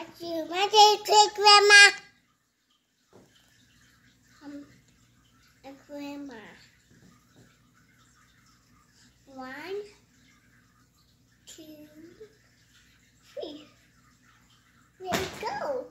What you want to Grandma? Grandma. One, two, three. There you go.